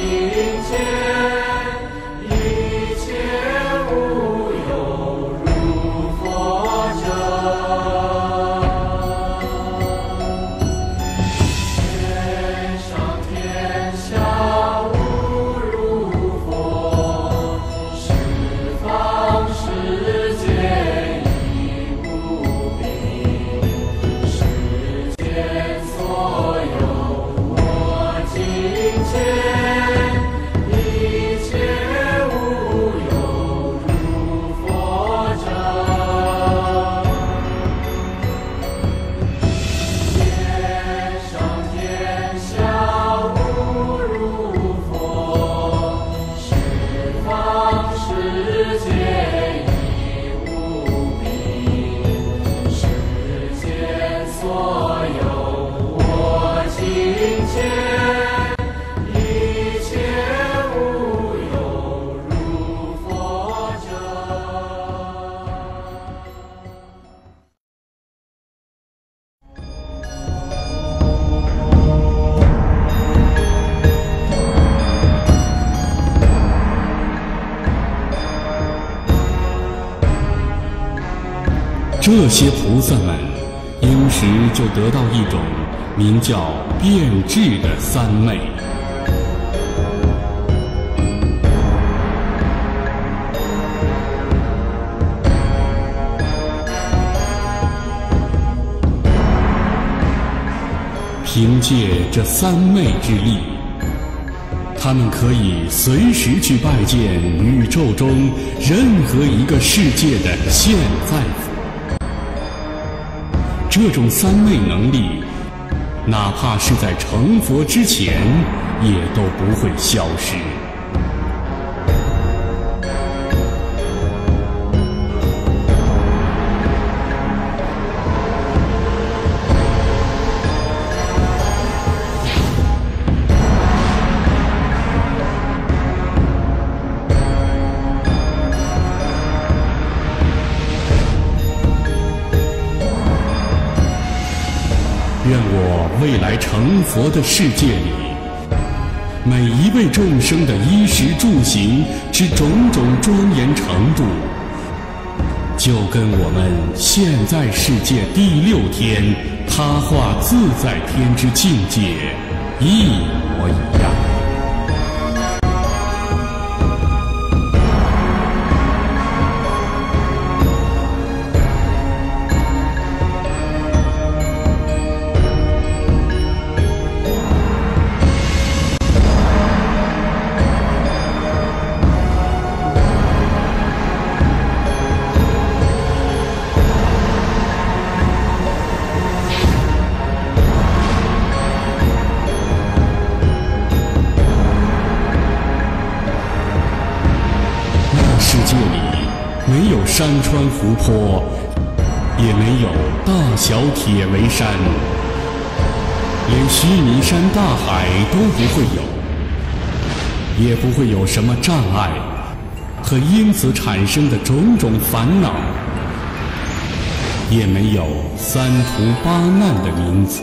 迎接这些菩萨们，应时就得到一种名叫变质的三昧。凭借这三昧之力，他们可以随时去拜见宇宙中任何一个世界的现在。这种三昧能力，哪怕是在成佛之前，也都不会消失。成佛的世界里，每一位众生的衣食住行之种种庄严程度，就跟我们现在世界第六天他化自在天之境界一模一样。山，连须弥山大海都不会有，也不会有什么障碍和因此产生的种种烦恼，也没有三途八难的名词。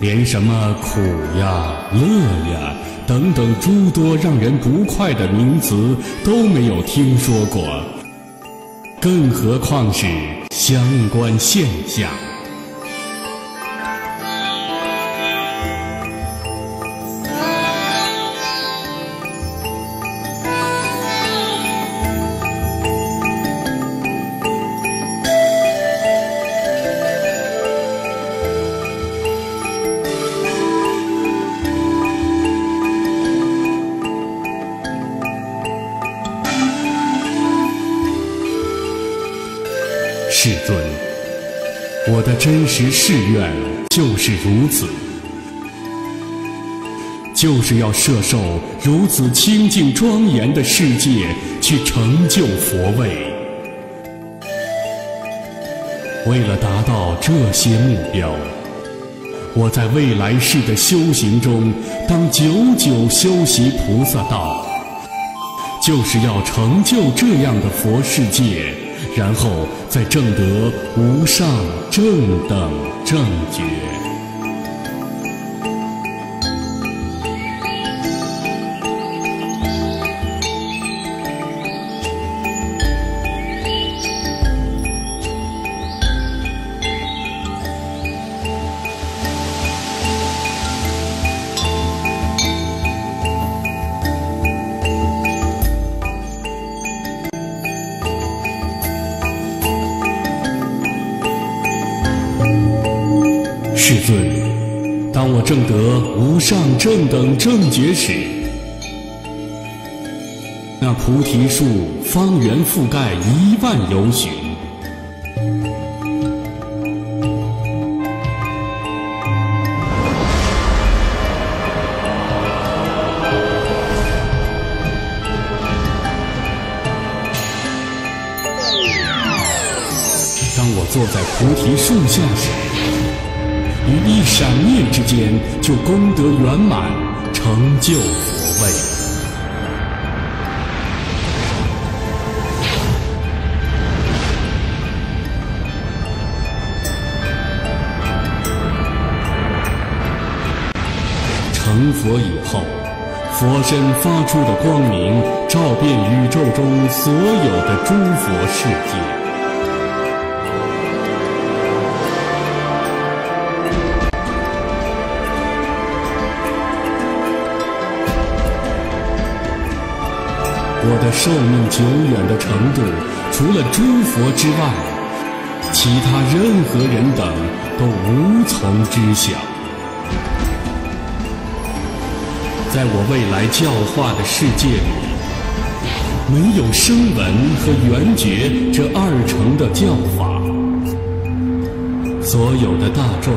连什么苦呀、乐呀等等诸多让人不快的名词都没有听说过，更何况是相关现象。愿就是如此，就是要摄受如此清净庄严的世界，去成就佛位。为了达到这些目标，我在未来世的修行中，当久久修习菩萨道，就是要成就这样的佛世界。然后再证得无上正等正觉。正等正觉时，那菩提树方圆覆盖一万由旬。当我坐在菩提树下时，闪念之间就功德圆满，成就佛位。成佛以后，佛身发出的光明，照遍宇宙中所有的诸佛世界。我的寿命久远的程度，除了诸佛之外，其他任何人等都无从知晓。在我未来教化的世界里，没有声闻和缘觉这二乘的教法，所有的大众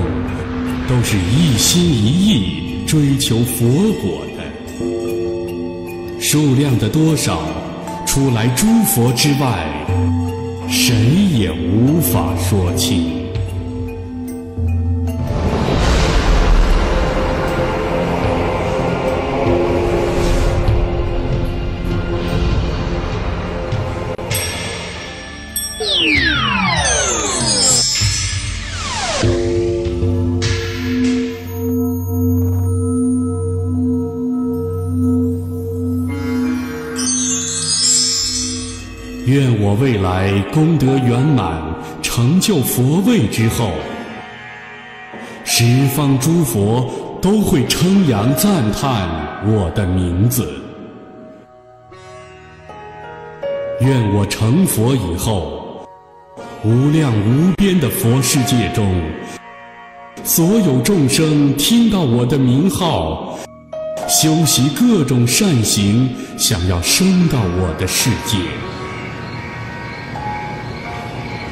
都是一心一意追求佛果。数量的多少，除来诸佛之外，谁也无法说清。愿我未来功德圆满，成就佛位之后，十方诸佛都会称扬赞叹我的名字。愿我成佛以后，无量无边的佛世界中，所有众生听到我的名号，修习各种善行，想要升到我的世界。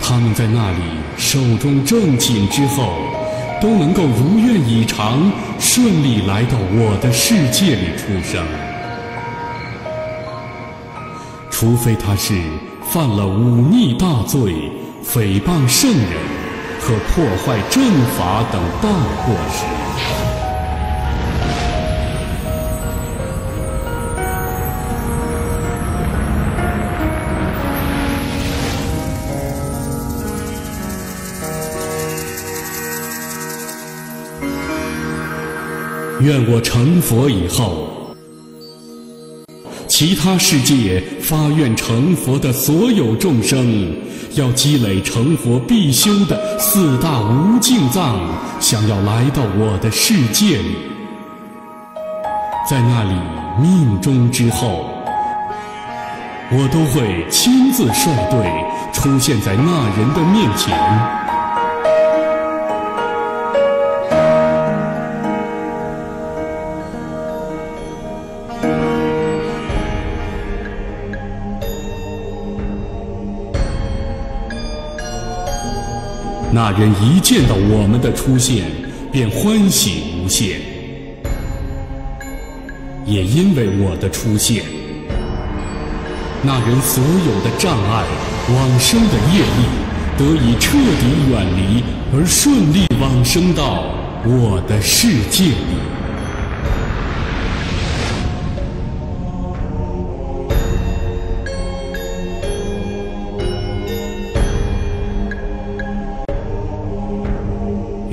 他们在那里寿终正寝之后，都能够如愿以偿，顺利来到我的世界里出生。除非他是犯了忤逆大罪、诽谤圣人和破坏正法等大过失。愿我成佛以后，其他世界发愿成佛的所有众生，要积累成佛必修的四大无尽藏，想要来到我的世界里，在那里命中之后，我都会亲自率队出现在那人的面前。那人一见到我们的出现，便欢喜无限。也因为我的出现，那人所有的障碍、往生的业力，得以彻底远离，而顺利往生到我的世界里。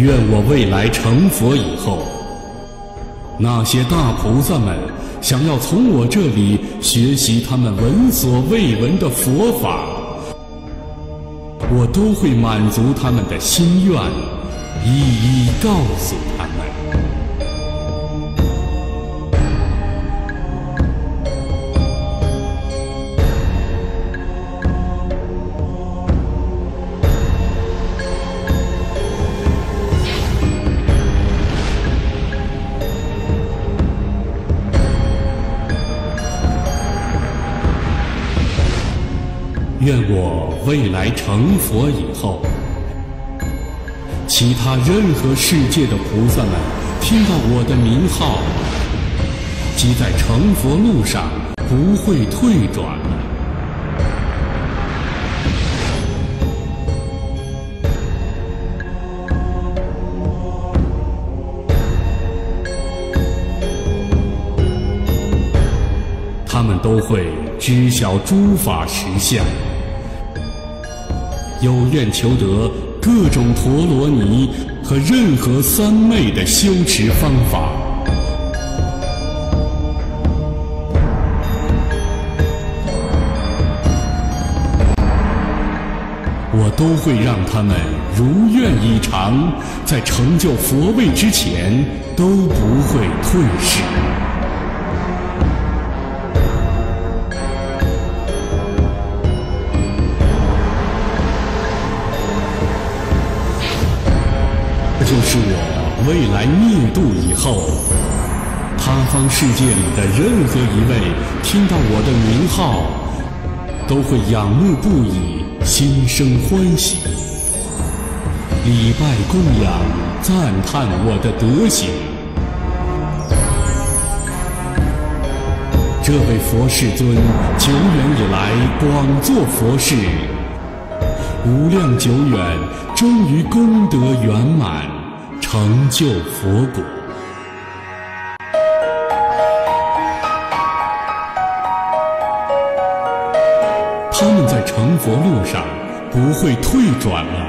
愿我未来成佛以后，那些大菩萨们想要从我这里学习他们闻所未闻的佛法，我都会满足他们的心愿，一一告诉愿我未来成佛以后，其他任何世界的菩萨们听到我的名号，即在成佛路上不会退转。他们都会知晓诸法实相，有愿求得各种陀罗尼和任何三昧的修持方法，我都会让他们如愿以偿，在成就佛位之前都不会退失。是我未来灭度以后，他方世界里的任何一位听到我的名号，都会仰慕不已，心生欢喜，礼拜供养，赞叹我的德行。这位佛世尊久远以来广做佛事，无量久远，终于功德圆满，成就佛果。他们在成佛路上不会退转了，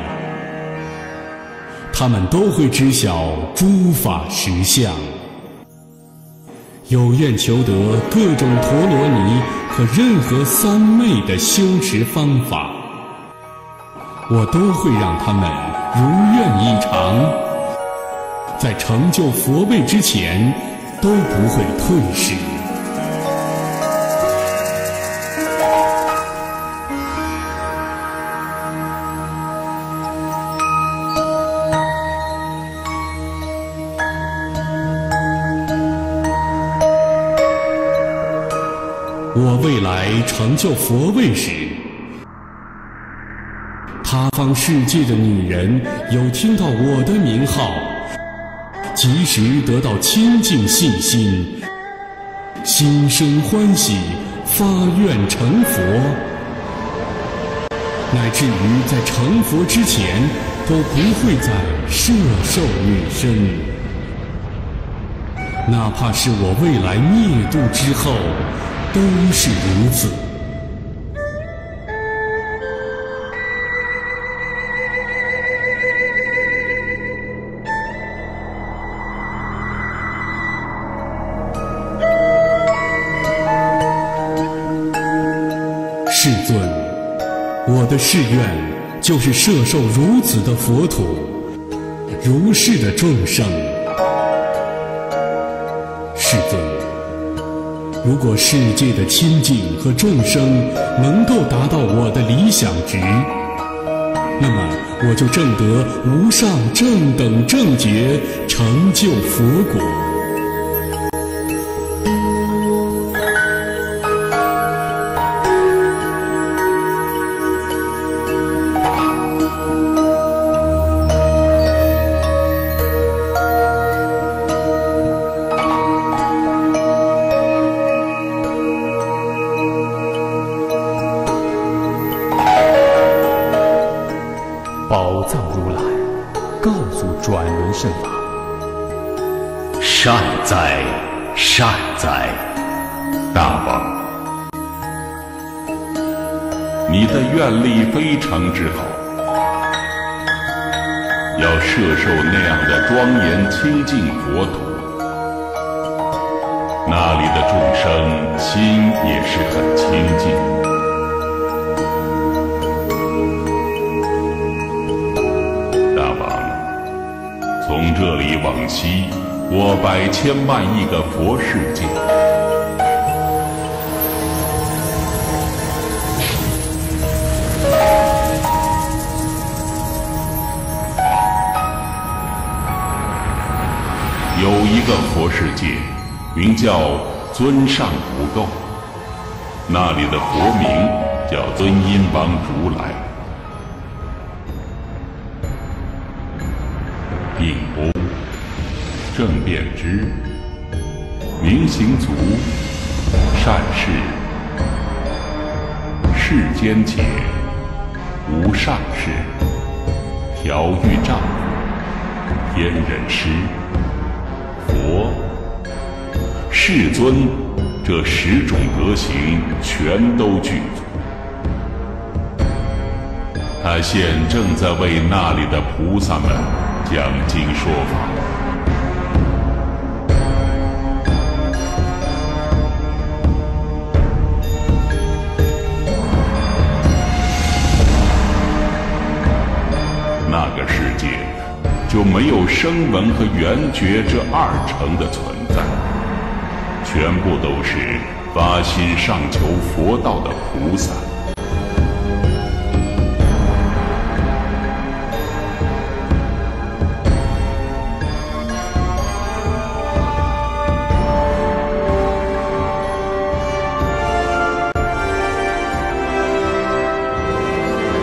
他们都会知晓诸法实相，有愿求得各种陀罗尼和任何三昧的修持方法，我都会让他们如愿以偿，在成就佛位之前都不会退失。我未来成就佛位时，他方世界的女人有听到我的名号，及时得到清净信心，心生欢喜，发愿成佛，乃至于在成佛之前都不会再摄受女身，哪怕是我未来灭度之后。都是如此。就是摄受如此的佛土，如是的众生。世尊。如果世界的清净和众生能够达到我的理想值，那么我就证得无上正等正觉，成就佛果。愿力非常之好，要摄受那样的庄严清净佛土，那里的众生心也是很清净。大王从这里往西，过百千万亿个佛世界，有一个佛世界，名叫尊上不垢，那里的佛名叫尊音王如来。应欧，正辩之，明行足，善事，世间解，无上士，调御丈夫，天人师，世尊，这十种德行全都具足。他现正在为那里的菩萨们讲经说法。那个世界就没有声闻和缘觉这二乘的存在，全部都是发心上求佛道的菩萨。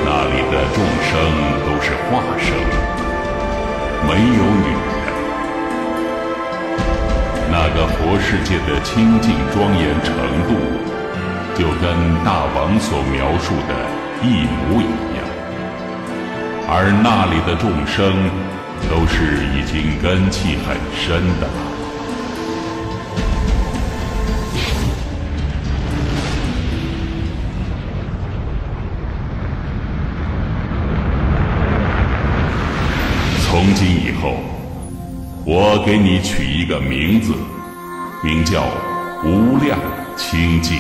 那里的众生都是化生，没有女。个佛世界的清净庄严程度，就跟大王所描述的一模一样。而那里的众生，都是已经根气很深的了。从今以后，我给你取一个名字，名叫无量清净。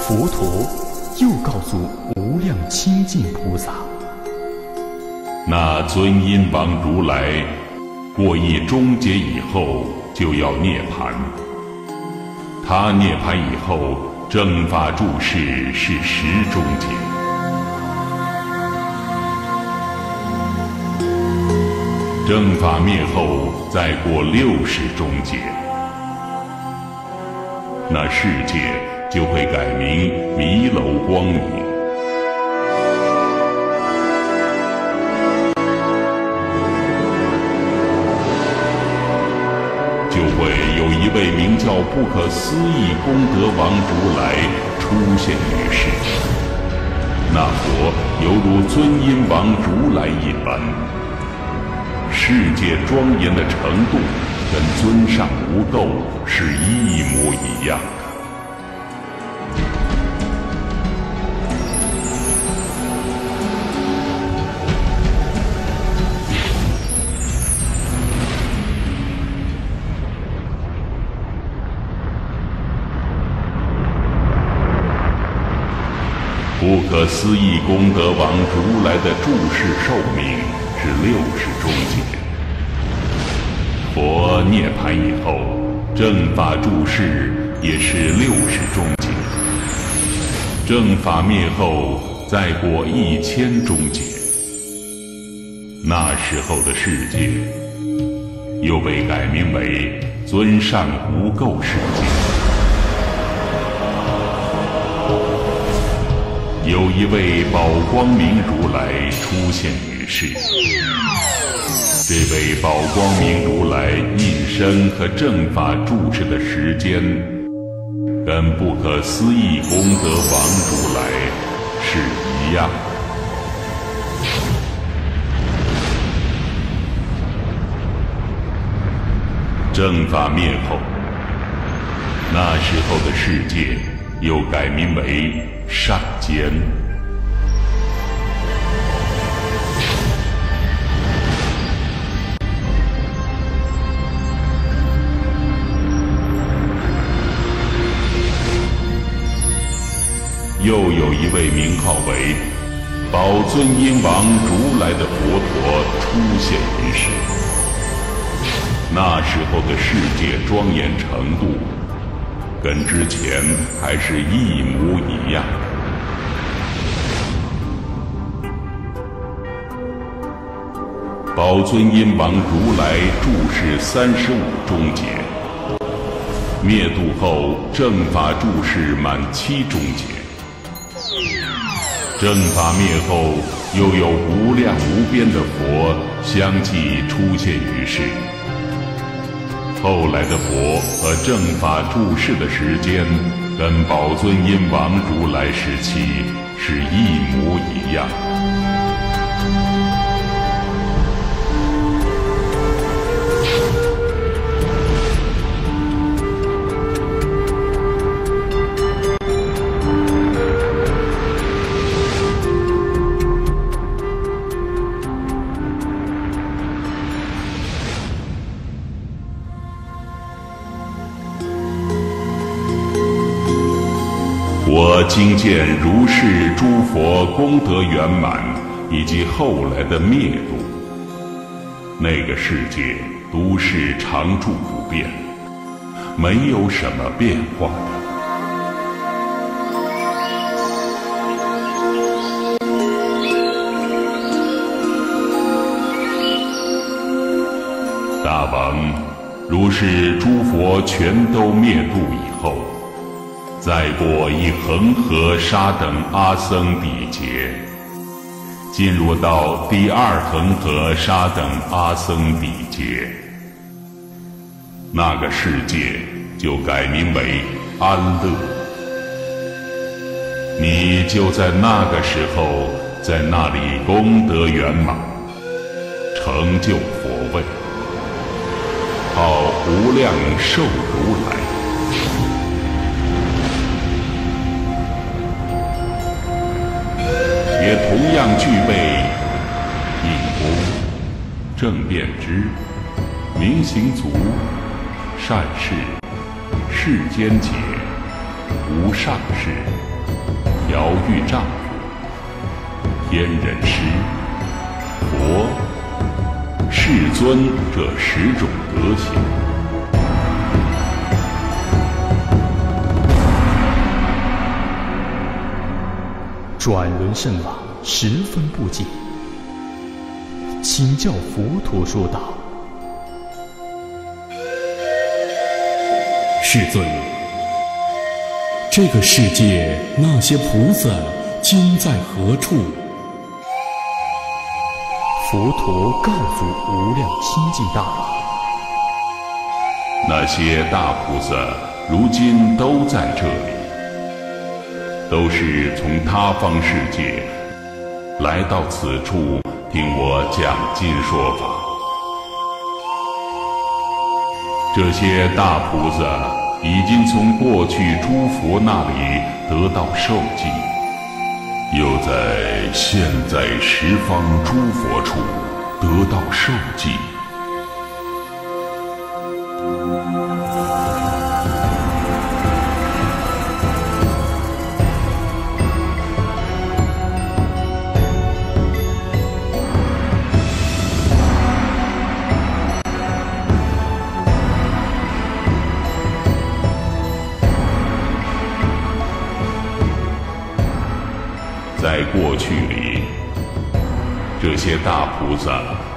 佛陀又告诉无量清净菩萨：那尊音王如来过一终结以后，就要涅槃。他涅槃以后，正法住世是十终结。正法灭后，再过六十终结，那世界就会改名弥楼光明。就会有一位名叫不可思议功德王如来出现于世。那佛犹如尊音王如来一般，世界庄严的程度跟尊上无垢是一模一样的。不可思议功德王如来的注世寿命是六十终结。佛涅槃以后，正法住世也是六十终结。正法灭后，再过一千终结。那时候的世界，又被改名为尊上无垢世界。有一位宝光明如来出现世。这位宝光明如来一生和正法注视的时间，跟不可思议功德王如来是一样。正法灭后，那时候的世界又改名为善间。又有一位名号为宝尊音王如来的佛陀出现于世。那时候的世界庄严程度，跟之前还是一模一样。宝尊音王如来住世三十五终结，灭度后正法住世满七终结，正法灭后又有无量无边的佛相继出现于世。后来的佛和正法住世的时间，跟宝尊因王如来时期是一模一样。我今见如是诸佛功德圆满，以及后来的灭度，那个世界都是常住不变，没有什么变化的。大王，如是诸佛全都灭度以后。再过一恒河沙等阿僧底劫，进入到第二恒河沙等阿僧底劫，那个世界就改名为安乐。你就在那个时候，在那里功德圆满，成就佛位，好无量寿也同样具备应功、正辩之、明行足、善事、世间解、无上士、调御丈夫、天人师、佛、世尊这十种德行。转轮圣王十分不解，请教佛陀说道：“世尊，这个世界那些菩萨今在何处？”佛陀告诉无量清净大王：“那些大菩萨如今都在这里。”都是从他方世界来到此处听我讲经说法。这些大菩萨已经从过去诸佛那里得到受记，又在现在十方诸佛处得到受记。这些大菩萨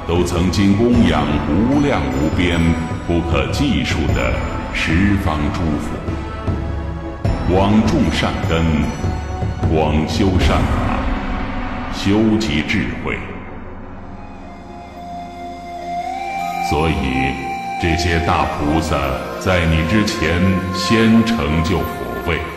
都曾经供养无量无边、不可计数的十方诸佛，广种善根，广修善法，修集智慧。所以，这些大菩萨在你之前先成就佛位。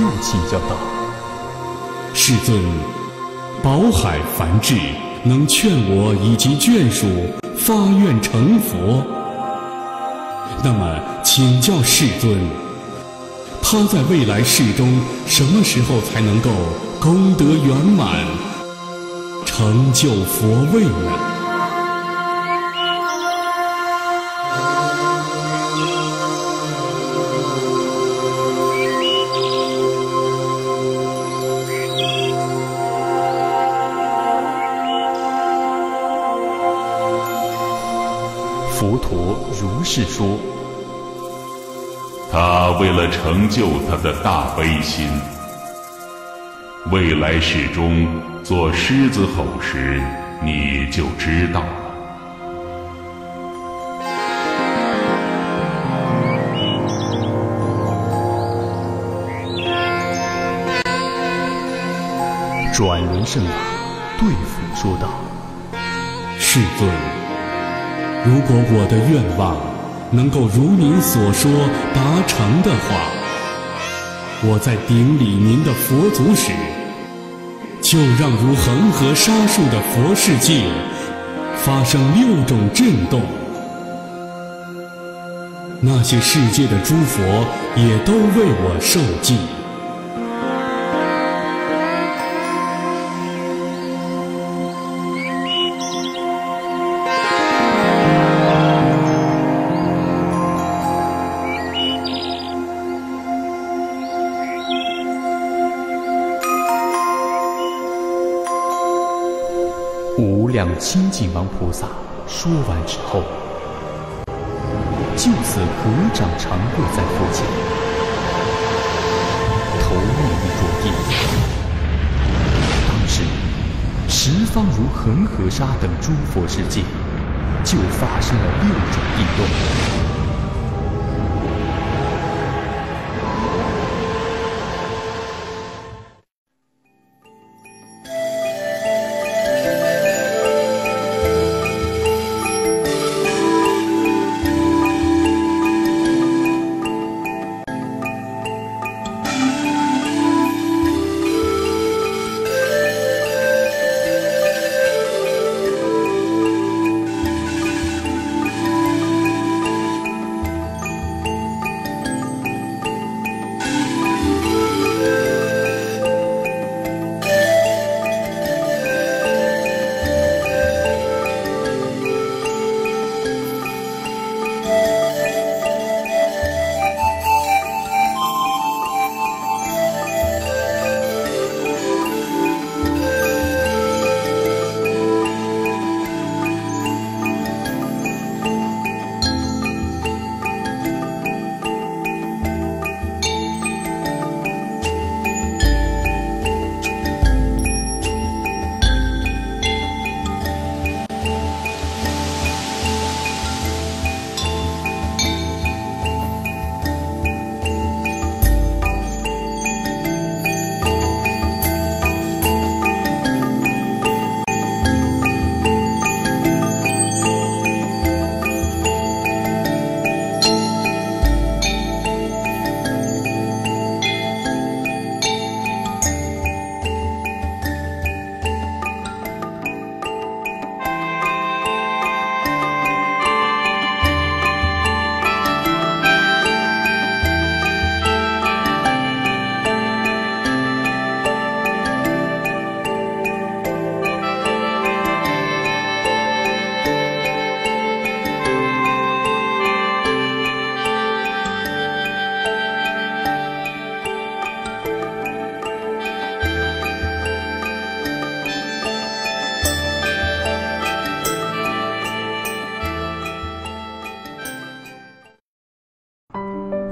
又请教道：“世尊，宝海梵志能劝我以及眷属发愿成佛，那么请教世尊，他在未来世中什么时候才能够功德圆满，成就佛位呢？”是说：他为了成就他的大悲心，未来世中做狮子吼时，你就知道了。转轮圣王对父说道：“世尊，如果我的愿望能够如您所说达成的话，我在顶礼您的佛祖时，就让如恒河沙数的佛世界发生六种震动，那些世界的诸佛也都为我受记。”向清净王菩萨说完之后，就此合掌长跪在佛前，头面一着地。当时，十方如恒河沙等诸佛世界，就发生了六种异动。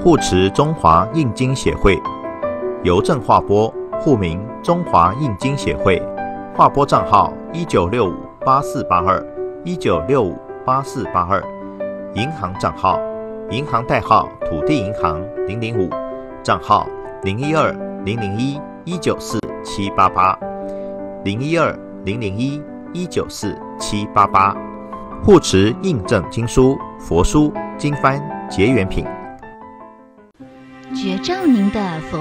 护持中华印经协会，邮政划拨户名中华印经协会，划拨账号一九六五八四八二一九六五八四八二，银行账号银行代号土地银行零零五，账号零一二零零一一九四七八八。零一二零零一一九四七八八，护持印证经书、佛书、经幡、结缘品。绝照您的佛。